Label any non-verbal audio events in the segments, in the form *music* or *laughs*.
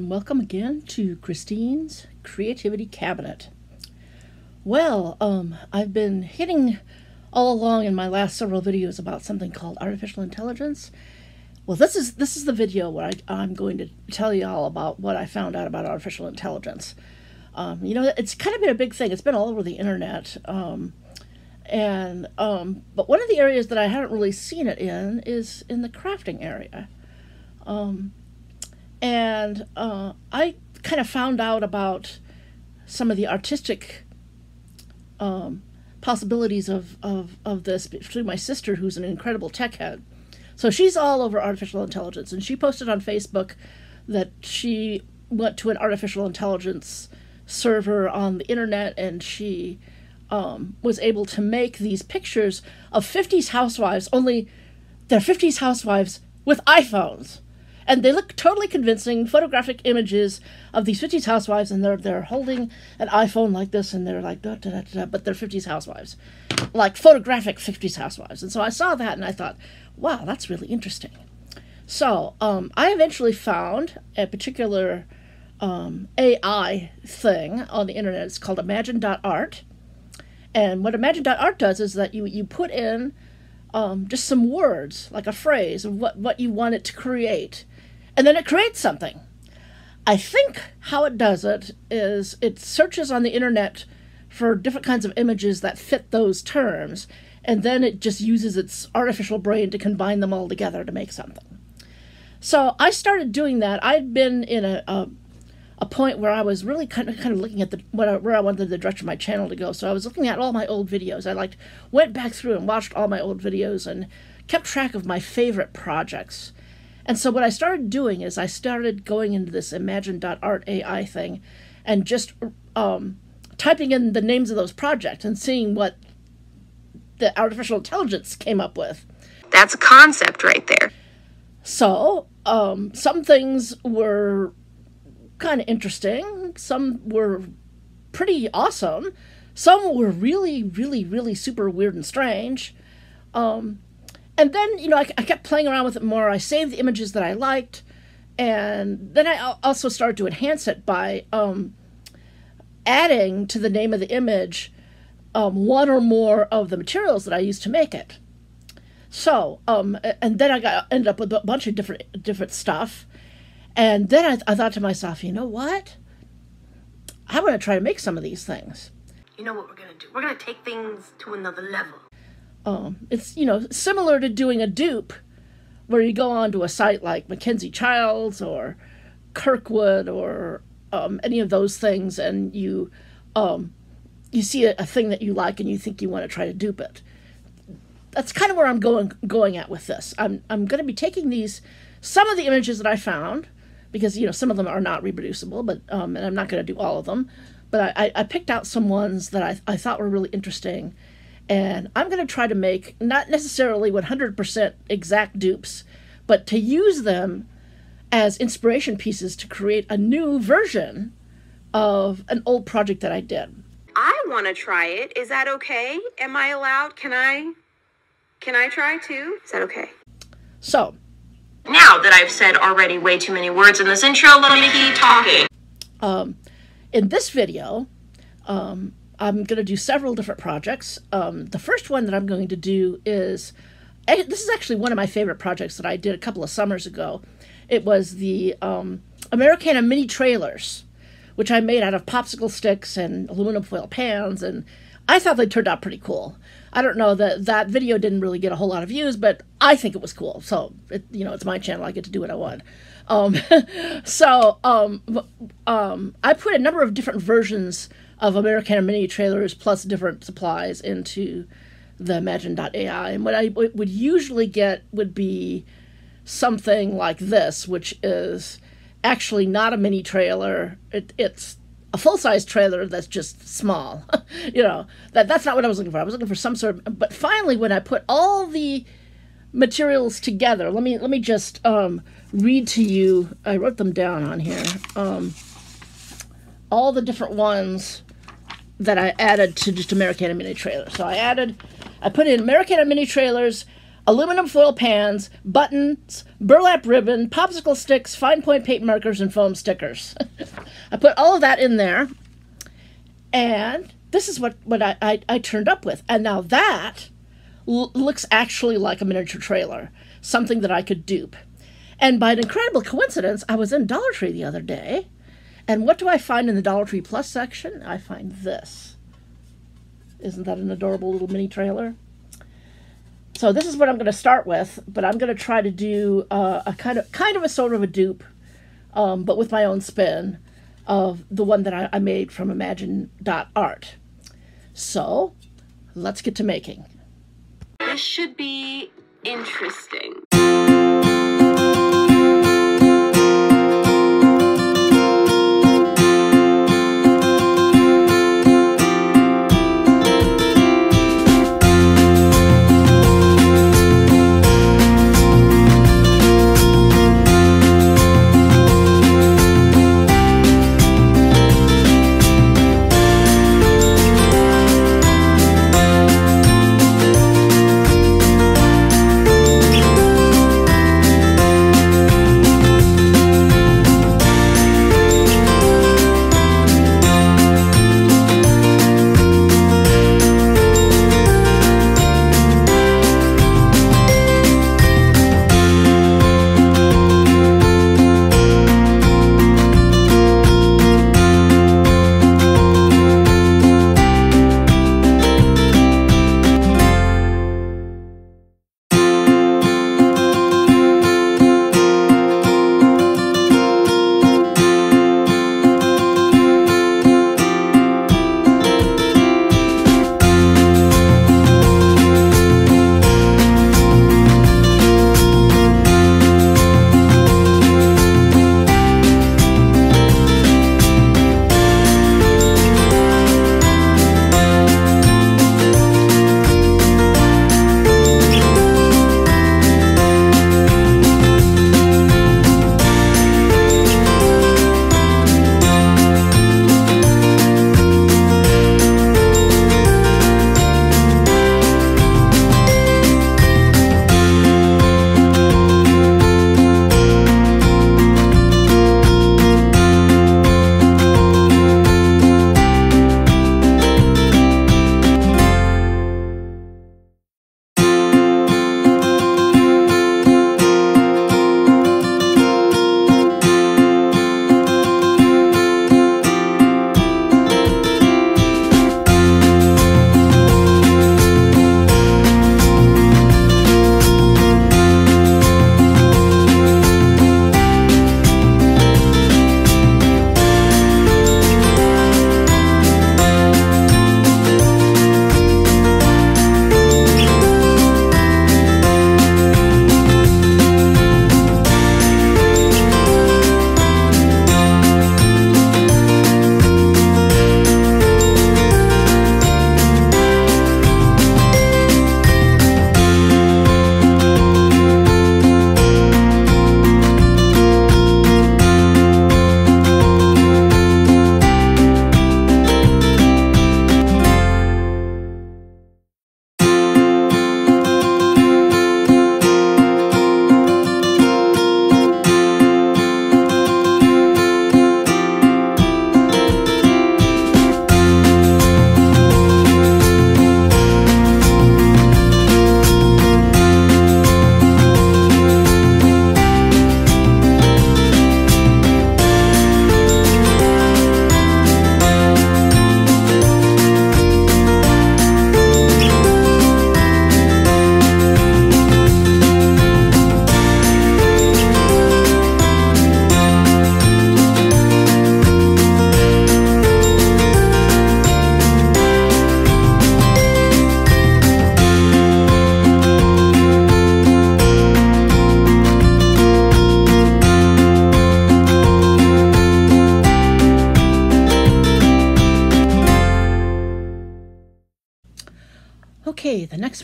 And welcome again to Christine's Creativity Cabinet. Well, um, I've been hitting all along in my last several videos about something called artificial intelligence. Well, this is this is the video where I, am going to tell you all about what I found out about artificial intelligence. Um, you know, it's kind of been a big thing. It's been all over the internet, um, and um, but one of the areas that I haven't really seen it in is in the crafting area. Um, and uh, I kind of found out about some of the artistic um, possibilities of, of, of this through my sister, who's an incredible tech head. So she's all over artificial intelligence, and she posted on Facebook that she went to an artificial intelligence server on the internet and she um, was able to make these pictures of 50s housewives, only they're 50s housewives with iPhones and they look totally convincing photographic images of these 50s housewives and they're they're holding an iphone like this and they're like da, da, da, da, but they're 50s housewives. Like photographic 50s housewives. And so i saw that and i thought wow that's really interesting. So um, i eventually found a particular um, ai thing on the internet. It's called imagine.art and what imagine.art does is that you, you put in um, just some words, like a phrase of what, what you want it to create and then it creates something. I think how it does it is it searches on the internet for different kinds of images that fit those terms, and then it just uses its artificial brain to combine them all together to make something. So I started doing that. I'd been in a, a, a point where I was really kind of kind of looking at the what I, where I wanted the direction of my channel to go. So I was looking at all my old videos. I like went back through and watched all my old videos and kept track of my favorite projects. And so what I started doing is I started going into this imagine.art AI thing and just um, typing in the names of those projects and seeing what the artificial intelligence came up with. That's a concept right there. So um, some things were kind of interesting, some were pretty awesome, some were really, really, really super weird and strange. Um, and then you know I, I kept playing around with it more. I saved the images that I liked, and then I also started to enhance it by um, adding to the name of the image um, one or more of the materials that I used to make it. So, um, and then I got ended up with a bunch of different different stuff, and then I, I thought to myself, you know what? I want to try to make some of these things. You know what we're gonna do? We're gonna take things to another level. Um, it's you know similar to doing a dupe, where you go onto a site like Mackenzie Childs or Kirkwood or um, any of those things, and you um, you see a, a, thing that you like and you think you want to try to dupe it. That's kind of where I'm going going at with this. I'm I'm going to be taking these some of the images that I found because you know some of them are not reproducible, but um, and I'm not going to do all of them. But I, I picked out some ones that I, I thought were really interesting and I'm going to try to make not necessarily 100% exact dupes, but to use them as inspiration pieces to create a new version of an old project that I did. I want to try it. Is that okay? Am I allowed? Can I Can I try too? Is that okay? So, now that I've said already way too many words in this intro, let me keep talking. Um, in this video, um, I'm going to do several different projects. Um, the first one that I'm going to do is eh, this is actually one of my favorite projects that I did a couple of summers ago. It was the um, Americana mini trailers, which I made out of popsicle sticks and aluminum foil pans, and I thought they turned out pretty cool. I don't know that that video didn't really get a whole lot of views, but I think it was cool. So it, you know, it's my channel; I get to do what I want. Um, *laughs* so um, um, I put a number of different versions of Americana mini trailers plus different supplies into the Imagine.ai. And what I would usually get would be something like this, which is actually not a mini trailer. It, it's a full size trailer that's just small. *laughs* you know, that that's not what I was looking for. I was looking for some sort of. But finally, when I put all the materials together, let me let me just um, read to you. I wrote them down on here. Um, all the different ones that I added to just Americana mini trailers. So I added, I put in Americana mini trailers, aluminum foil pans, buttons, burlap ribbon, popsicle sticks, fine point paint markers, and foam stickers. *laughs* I put all of that in there, and this is what, what I, I, I turned up with. And now that looks actually like a miniature trailer, something that I could dupe. And by an incredible coincidence, I was in Dollar Tree the other day, and what do I find in the Dollar Tree Plus section? I find this. Isn't that an adorable little mini trailer? So this is what I'm going to start with, but I'm going to try to do uh, a kind of kind of a sort of a dupe, um, but with my own spin of the one that I, I made from Imagine.art. So let's get to making. This should be interesting.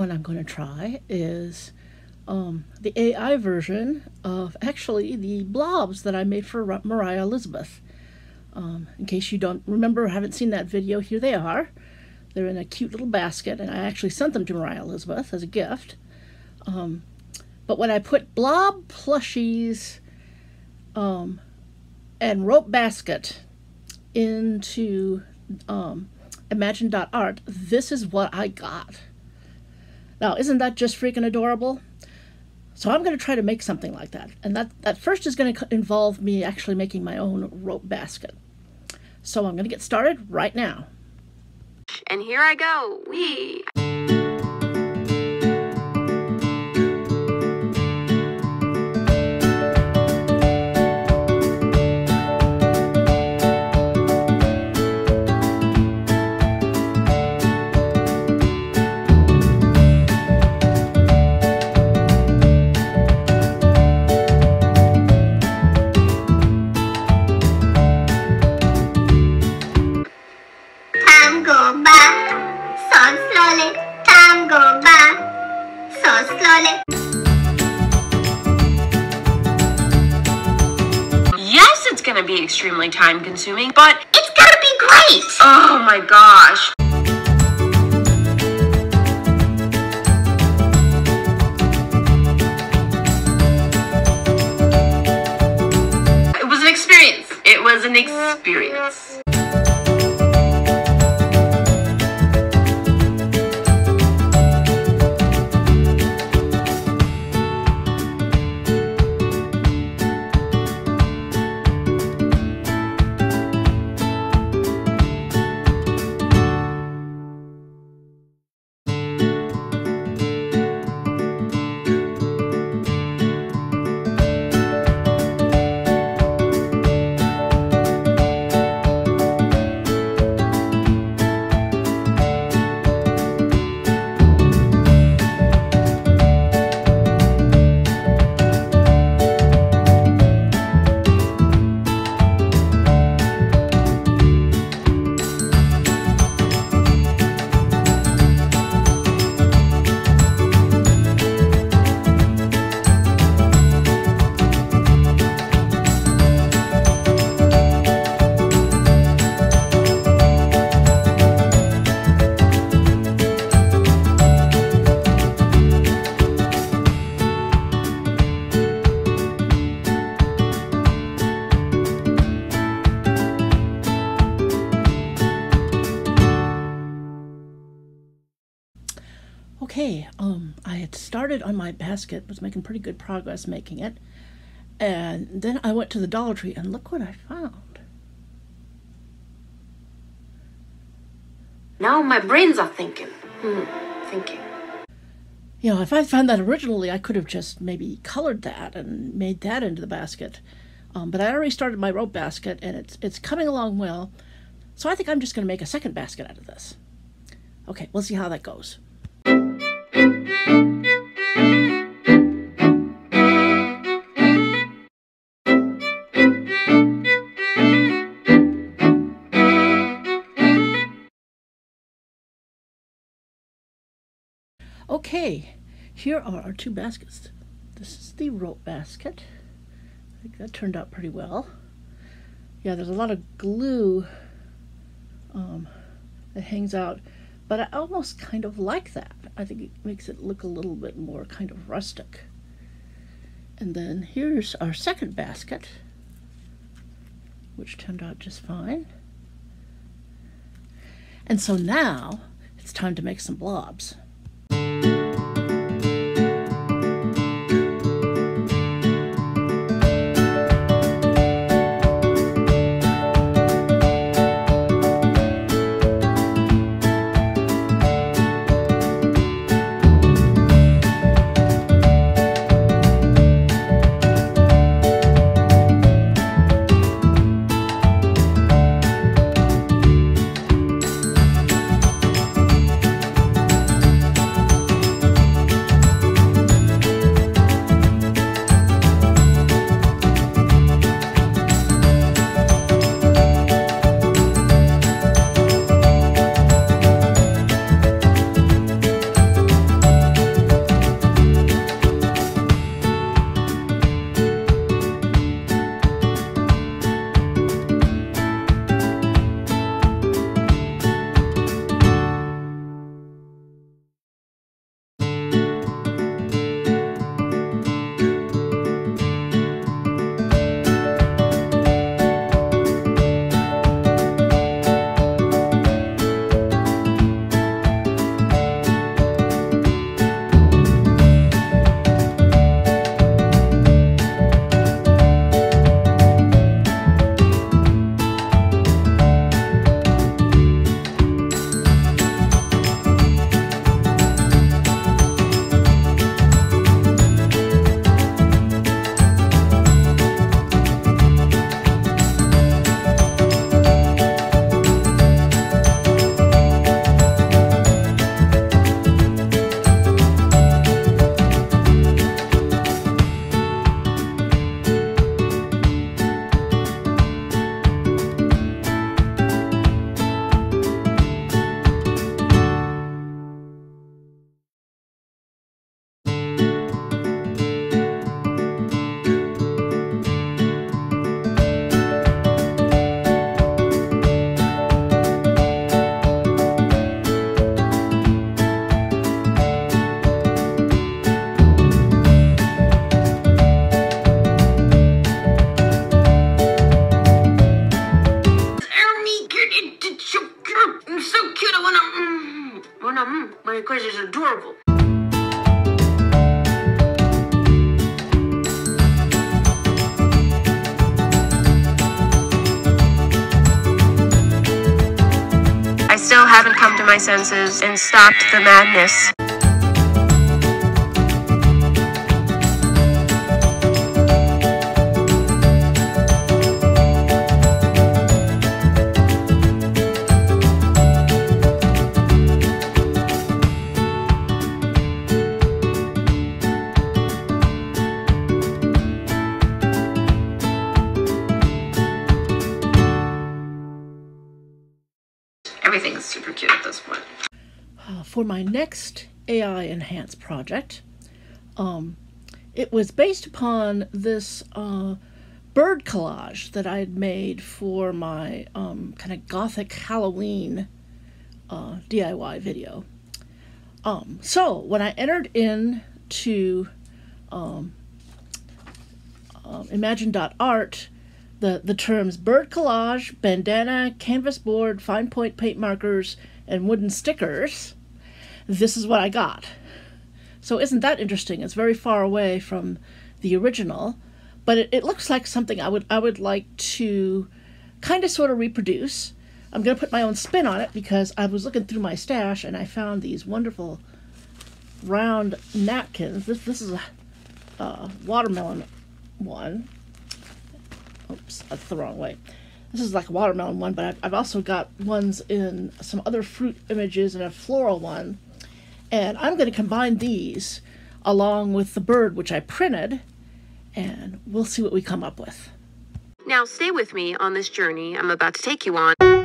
One I'm going to try is um, the AI version of actually the blobs that I made for Mariah Elizabeth. Um, in case you don't remember or haven't seen that video, here they are. They're in a cute little basket, and I actually sent them to Mariah Elizabeth as a gift. Um, but when I put blob plushies um, and rope basket into um, imagine.art, this is what I got. Now, isn't that just freaking adorable? So I'm going to try to make something like that. And that, that first is going to involve me actually making my own rope basket. So I'm going to get started right now. And here I go. Wee. Time consuming, started on my basket, was making pretty good progress making it, and then I went to the Dollar Tree and look what I found. Now my brains are thinking. Hmm, thinking. You know, if I found that originally, I could have just maybe colored that and made that into the basket. Um, but I already started my rope basket, and it's it's coming along well. So I think I'm just going to make a second basket out of this. Okay, we'll see how that goes. Okay, here are our two baskets. This is the rope basket. I think that turned out pretty well. Yeah, there's a lot of glue um, that hangs out, but I almost kind of like that. I think it makes it look a little bit more kind of rustic. And then here's our second basket, which turned out just fine. And so now it's time to make some blobs. Senses and stopped the madness. My next AI enhanced project, um, it was based upon this uh, bird collage that I had made for my um, kind of gothic Halloween uh, DIY video. Um, so when I entered into um, um, Imagine.art, the, the terms bird collage, bandana, canvas board, fine point paint markers, and wooden stickers, this is what I got. So isn't that interesting? It's very far away from the original, but it, it looks like something I would I would like to kind of sort of reproduce. I'm gonna put my own spin on it because I was looking through my stash and I found these wonderful round napkins. This this is a uh, watermelon one. Oops, that's the wrong way. This is like a watermelon one, but I've, I've also got ones in some other fruit images and a floral one. And I'm going to combine these along with the bird, which I printed, and we'll see what we come up with. Now, stay with me on this journey I'm about to take you on.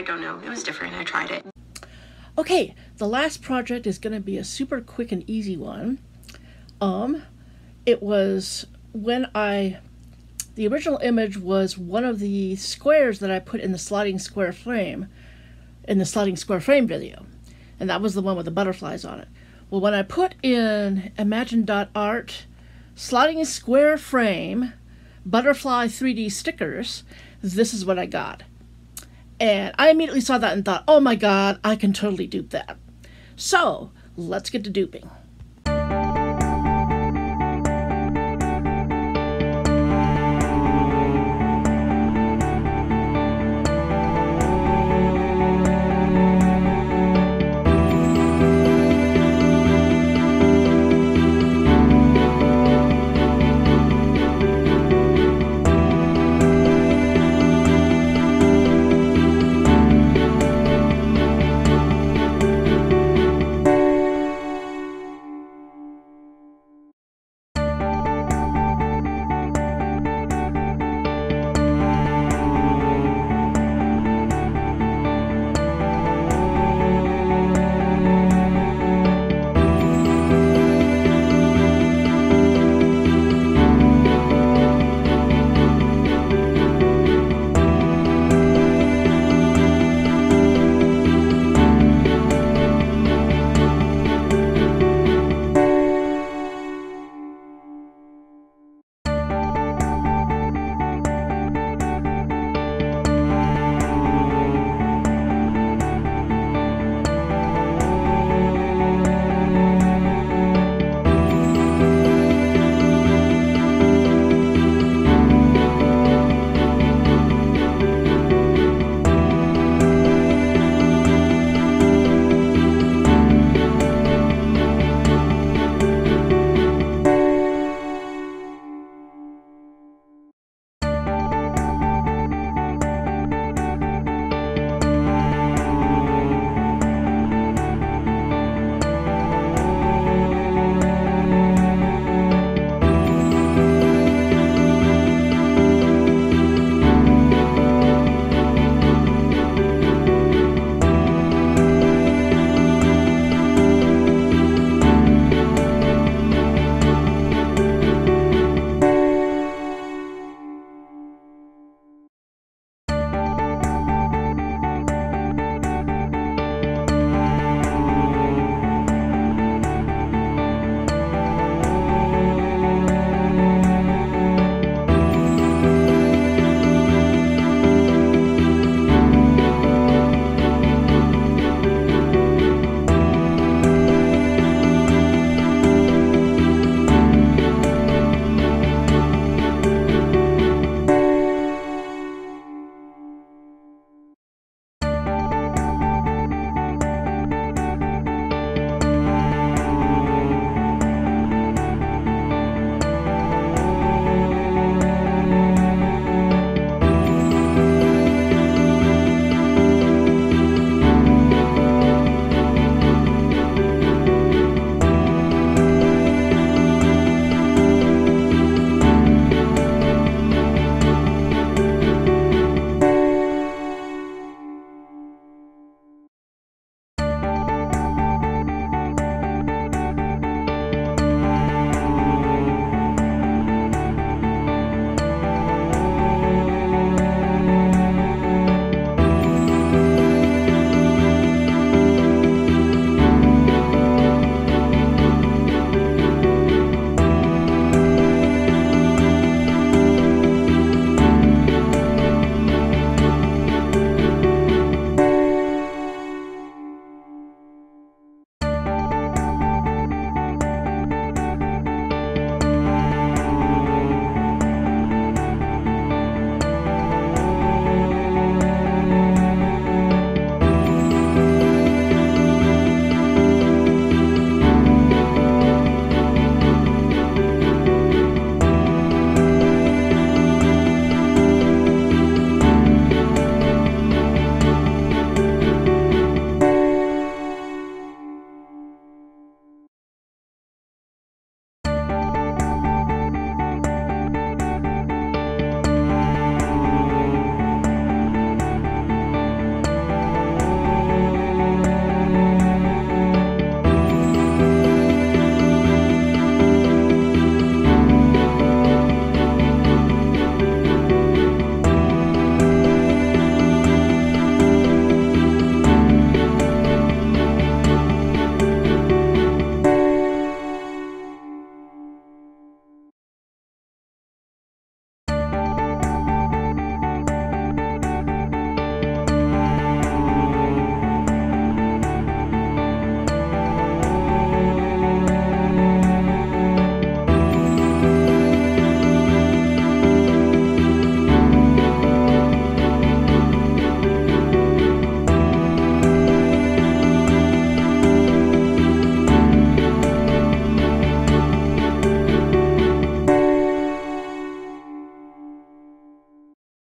I don't know. It was different. I tried it. Okay, the last project is going to be a super quick and easy one. Um, it was when I, the original image was one of the squares that I put in the sliding square frame, in the sliding square frame video, and that was the one with the butterflies on it. Well, when I put in imagine.art sliding square frame butterfly 3D stickers, this is what I got. And I immediately saw that and thought, oh my god, I can totally dupe that. So let's get to duping.